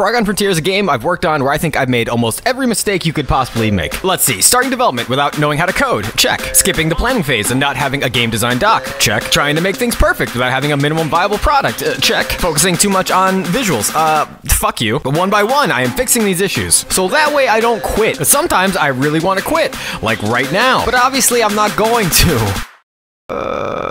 Gone Frontier is a game I've worked on where I think I've made almost every mistake you could possibly make. Let's see, starting development without knowing how to code, check. Skipping the planning phase and not having a game design doc, check. Trying to make things perfect without having a minimum viable product, uh, check. Focusing too much on visuals, uh, fuck you. But one by one, I am fixing these issues. So that way I don't quit. But sometimes I really want to quit, like right now. But obviously I'm not going to. Uh...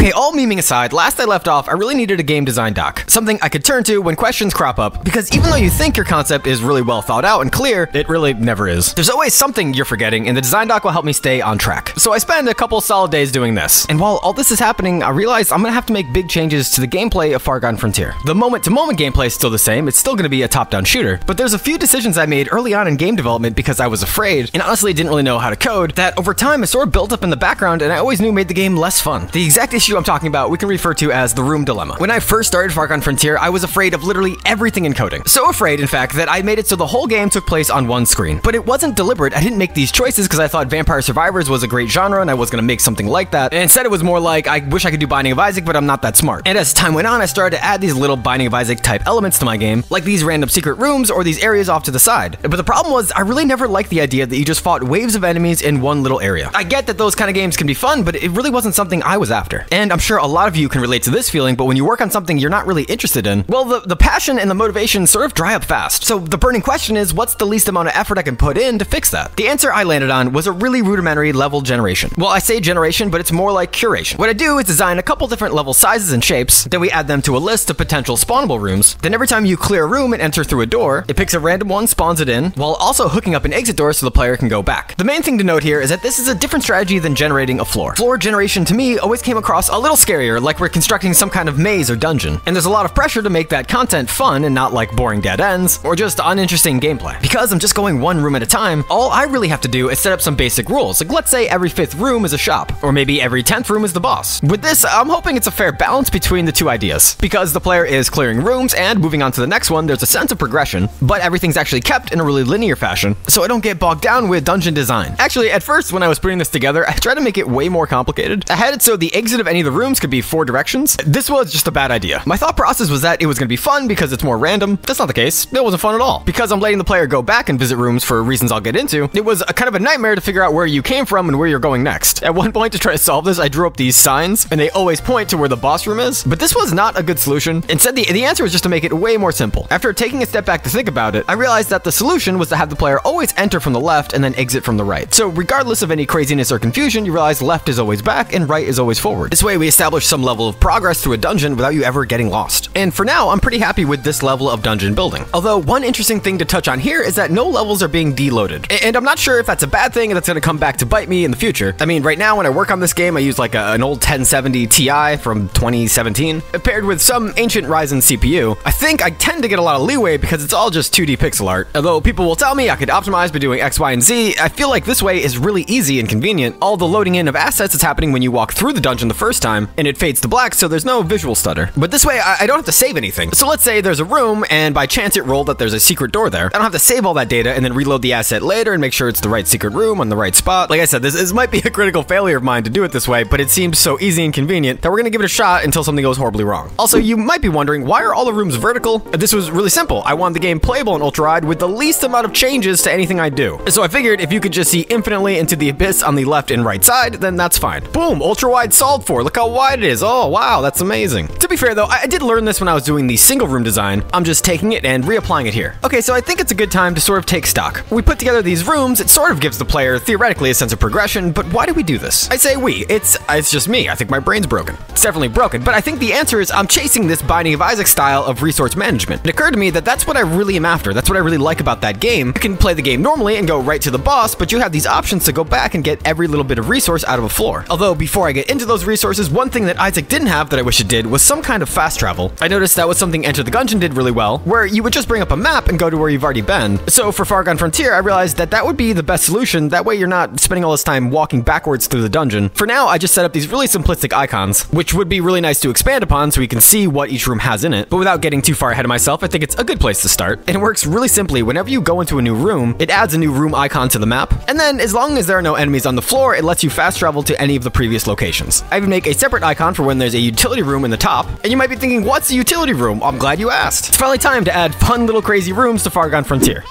Okay, all memeing aside, last I left off, I really needed a game design doc. Something I could turn to when questions crop up, because even though you think your concept is really well thought out and clear, it really never is. There's always something you're forgetting, and the design doc will help me stay on track. So I spend a couple solid days doing this. And while all this is happening, I realize I'm gonna have to make big changes to the gameplay of Far Gone Frontier. The moment-to-moment gameplay is still the same, it's still gonna be a top-down shooter, but there's a few decisions I made early on in game development because I was afraid, and honestly didn't really know how to code, that over time it sort of built up in the background and I always knew made the game less fun. The exact issue I'm talking about we can refer to as the room dilemma. When I first started Far Gone Frontier, I was afraid of literally everything in coding. So afraid, in fact, that I made it so the whole game took place on one screen. But it wasn't deliberate. I didn't make these choices because I thought Vampire Survivors was a great genre and I was gonna make something like that. And instead, it was more like, I wish I could do Binding of Isaac, but I'm not that smart. And as time went on, I started to add these little Binding of Isaac type elements to my game, like these random secret rooms or these areas off to the side. But the problem was, I really never liked the idea that you just fought waves of enemies in one little area. I get that those kind of games can be fun, but it really wasn't something I was after. And I'm sure a lot of you can relate to this feeling, but when you work on something you're not really interested in, well, the, the passion and the motivation sort of dry up fast. So the burning question is, what's the least amount of effort I can put in to fix that? The answer I landed on was a really rudimentary level generation. Well, I say generation, but it's more like curation. What I do is design a couple different level sizes and shapes, then we add them to a list of potential spawnable rooms. Then every time you clear a room and enter through a door, it picks a random one, spawns it in, while also hooking up an exit door so the player can go back. The main thing to note here is that this is a different strategy than generating a floor. Floor generation to me always came across a little scarier, like we're constructing some kind of maze or dungeon. And there's a lot of pressure to make that content fun and not like boring dead ends or just uninteresting gameplay. Because I'm just going one room at a time, all I really have to do is set up some basic rules. Like let's say every fifth room is a shop, or maybe every 10th room is the boss. With this, I'm hoping it's a fair balance between the two ideas. Because the player is clearing rooms and moving on to the next one, there's a sense of progression, but everything's actually kept in a really linear fashion, so I don't get bogged down with dungeon design. Actually, at first, when I was putting this together, I tried to make it way more complicated. I had it so the exit of any of the rooms could be four directions. This was just a bad idea. My thought process was that it was going to be fun because it's more random. That's not the case. It wasn't fun at all. Because I'm letting the player go back and visit rooms for reasons I'll get into, it was a kind of a nightmare to figure out where you came from and where you're going next. At one point to try to solve this, I drew up these signs, and they always point to where the boss room is, but this was not a good solution. Instead, the, the answer was just to make it way more simple. After taking a step back to think about it, I realized that the solution was to have the player always enter from the left and then exit from the right. So regardless of any craziness or confusion, you realize left is always back and right is always forward. This way we establish some level of progress through a dungeon without you ever getting lost. And for now, I'm pretty happy with this level of dungeon building. Although one interesting thing to touch on here is that no levels are being deloaded. And I'm not sure if that's a bad thing and that's gonna come back to bite me in the future. I mean, right now when I work on this game, I use like a, an old 1070 Ti from 2017, paired with some ancient Ryzen CPU. I think I tend to get a lot of leeway because it's all just 2D pixel art. Although people will tell me I could optimize by doing X, Y, and Z, I feel like this way is really easy and convenient. All the loading in of assets is happening when you walk through the dungeon the first time, and it fades to black so there's no visual stutter. But this way, I, I don't have to save anything. So let's say there's a room, and by chance it rolled that there's a secret door there. I don't have to save all that data and then reload the asset later and make sure it's the right secret room on the right spot. Like I said, this, this might be a critical failure of mine to do it this way, but it seems so easy and convenient that we're gonna give it a shot until something goes horribly wrong. Also, you might be wondering, why are all the rooms vertical? This was really simple. I wanted the game playable in Ultra Wide with the least amount of changes to anything I do. So I figured if you could just see infinitely into the abyss on the left and right side, then that's fine. Boom, Ultra Wide solved for. Look how wide it is. Oh, wow, that's amazing. To be fair though, I did learn this when I was doing the single room design. I'm just taking it and reapplying it here. Okay, so I think it's a good time to sort of take stock. We put together these rooms, it sort of gives the player theoretically a sense of progression, but why do we do this? I say we, it's it's just me. I think my brain's broken. It's definitely broken, but I think the answer is I'm chasing this Binding of Isaac style of resource management. It occurred to me that that's what I really am after. That's what I really like about that game. You can play the game normally and go right to the boss, but you have these options to go back and get every little bit of resource out of a floor. Although before I get into those resources, one thing that Isaac didn't have that I wish it did was some kind of fast travel. I noticed that was something Enter the Gungeon did really well, where you would just bring up a map and go to where you've already been. So for Far Gone Frontier, I realized that that would be the best solution. That way you're not spending all this time walking backwards through the dungeon. For now, I just set up these really simplistic icons, which would be really nice to expand upon so we can see what each room has in it. But without getting too far ahead of myself, I think it's a good place to start. And it works really simply. Whenever you go into a new room, it adds a new room icon to the map. And then as long as there are no enemies on the floor, it lets you fast travel to any of the previous locations. I even make a separate icon for when there's a utility room in the top. And you might be thinking, what's a utility room? I'm glad you asked. It's finally time to add fun little crazy rooms to Far Gone Frontier.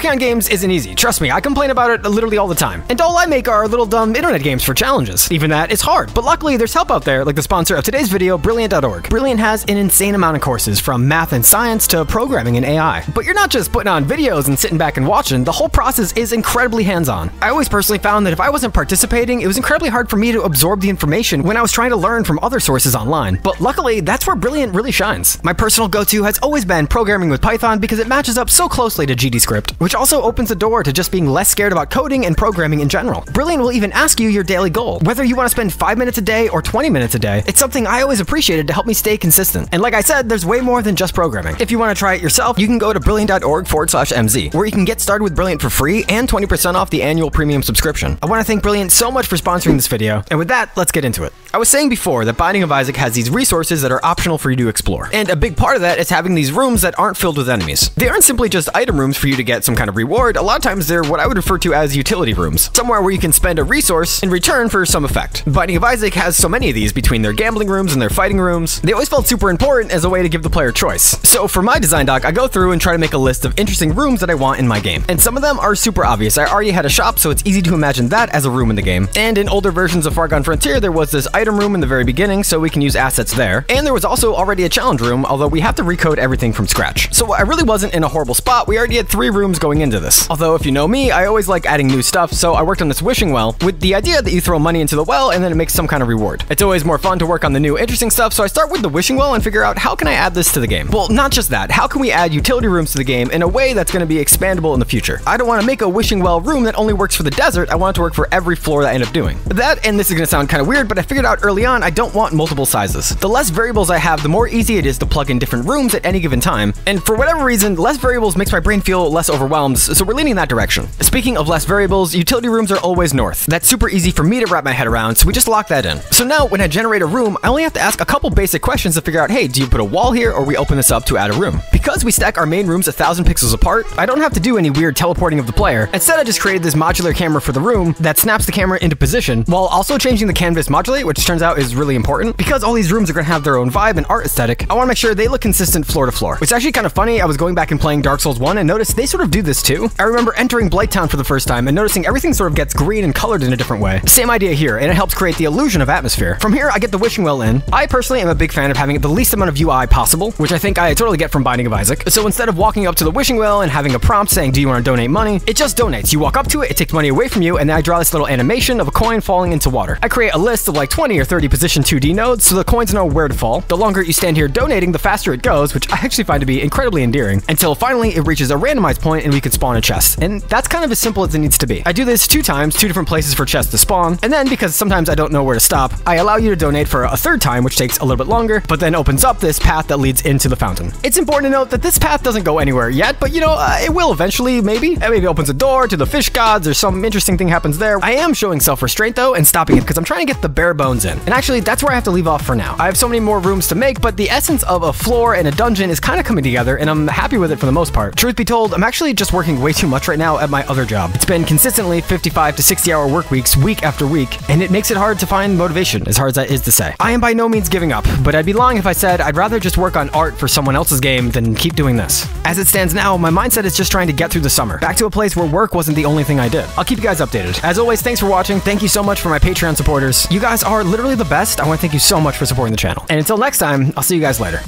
Working on games isn't easy, trust me, I complain about it literally all the time. And all I make are little dumb internet games for challenges. Even that is hard, but luckily there's help out there, like the sponsor of today's video, Brilliant.org. Brilliant has an insane amount of courses, from math and science to programming and AI. But you're not just putting on videos and sitting back and watching, the whole process is incredibly hands-on. I always personally found that if I wasn't participating, it was incredibly hard for me to absorb the information when I was trying to learn from other sources online. But luckily, that's where Brilliant really shines. My personal go-to has always been programming with Python because it matches up so closely to GDScript which also opens the door to just being less scared about coding and programming in general. Brilliant will even ask you your daily goal, whether you want to spend 5 minutes a day or 20 minutes a day. It's something I always appreciated to help me stay consistent. And like I said, there's way more than just programming. If you want to try it yourself, you can go to brilliant.org forward slash MZ, where you can get started with Brilliant for free and 20% off the annual premium subscription. I want to thank Brilliant so much for sponsoring this video, and with that, let's get into it. I was saying before that Binding of Isaac has these resources that are optional for you to explore, and a big part of that is having these rooms that aren't filled with enemies. They aren't simply just item rooms for you to get some kind of reward a lot of times they're what I would refer to as utility rooms, somewhere where you can spend a resource in return for some effect. Binding of Isaac has so many of these between their gambling rooms and their fighting rooms. They always felt super important as a way to give the player choice. So for my design doc, I go through and try to make a list of interesting rooms that I want in my game. And some of them are super obvious. I already had a shop, so it's easy to imagine that as a room in the game. And in older versions of Far Gone Frontier, there was this item room in the very beginning, so we can use assets there. And there was also already a challenge room, although we have to recode everything from scratch. So I really wasn't in a horrible spot. We already had three rooms going into this. Although if you know know me, I always like adding new stuff, so I worked on this wishing well with the idea that you throw money into the well and then it makes some kind of reward. It's always more fun to work on the new interesting stuff, so I start with the wishing well and figure out how can I add this to the game. Well, not just that, how can we add utility rooms to the game in a way that's going to be expandable in the future? I don't want to make a wishing well room that only works for the desert, I want it to work for every floor that I end up doing. That, and this is going to sound kind of weird, but I figured out early on I don't want multiple sizes. The less variables I have, the more easy it is to plug in different rooms at any given time, and for whatever reason, less variables makes my brain feel less overwhelmed, so we're leaning that direction. Speaking of less variables, utility rooms are always north. That's super easy for me to wrap my head around, so we just lock that in. So now when I generate a room, I only have to ask a couple basic questions to figure out, hey, do you put a wall here or we open this up to add a room? Because we stack our main rooms a thousand pixels apart, I don't have to do any weird teleporting of the player. Instead, I just created this modular camera for the room that snaps the camera into position while also changing the canvas modulate, which turns out is really important. Because all these rooms are gonna have their own vibe and art aesthetic, I wanna make sure they look consistent floor to floor. It's actually kind of funny, I was going back and playing Dark Souls 1 and noticed they sort of do this too. I remember entering Blighttown for the first time and noticing everything sort of gets green and colored in a different way. Same idea here, and it helps create the illusion of atmosphere. From here, I get the wishing well in. I personally am a big fan of having the least amount of UI possible, which I think I totally get from Binding of Isaac. So instead of walking up to the wishing well and having a prompt saying, do you want to donate money? It just donates. You walk up to it, it takes money away from you, and then I draw this little animation of a coin falling into water. I create a list of like 20 or 30 position 2D nodes so the coins know where to fall. The longer you stand here donating, the faster it goes, which I actually find to be incredibly endearing, until finally it reaches a randomized point and we can spawn a chest. And that's kind of as simple as it needs to be. I do this two times, two different places for chests to spawn, and then because sometimes I don't know where to stop, I allow you to donate for a third time, which takes a little bit longer, but then opens up this path that leads into the fountain. It's important to note that this path doesn't go anywhere yet, but you know, uh, it will eventually, maybe. It maybe opens a door to the fish gods or some interesting thing happens there. I am showing self-restraint though and stopping it because I'm trying to get the bare bones in. And actually, that's where I have to leave off for now. I have so many more rooms to make, but the essence of a floor and a dungeon is kind of coming together, and I'm happy with it for the most part. Truth be told, I'm actually just working way too much right now at my other job. It's been consistently 55 to 60 hour work weeks week after week, and it makes it hard to find motivation, as hard as that is to say. I am by no means giving up, but I'd be lying if I said I'd rather just work on art for someone else's game than keep doing this. As it stands now, my mindset is just trying to get through the summer, back to a place where work wasn't the only thing I did. I'll keep you guys updated. As always, thanks for watching. Thank you so much for my Patreon supporters. You guys are literally the best. I want to thank you so much for supporting the channel. And until next time, I'll see you guys later.